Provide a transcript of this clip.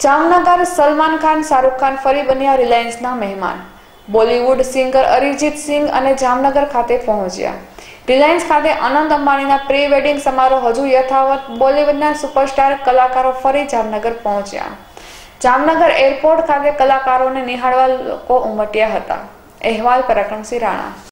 જામનગર સલમાન ખાન, શાહરૂખ ખાન ફરી બન્યા રિલાયન્સના મહેમાન. બોલિવૂડ સિંગર અરિજીત સિંઘ અને જામનગર ખાતે પહોંચ્યા. રિલાયન્સ ખાતે આનંદ અંબાણીના પ્રી વેડિંગ સમારોહ હજુ યથાવત બોલિવૂડના સુપરસ્ટાર કલાકારો ફરી જામનગર પહોંચ્યા. જામનગર એરપોર્ટ ખાતે કલાકારોને નિહાળવા લોકો ઉમટ્યા હતા. અહેવાલ પરાક્રમસિંહ રાણા.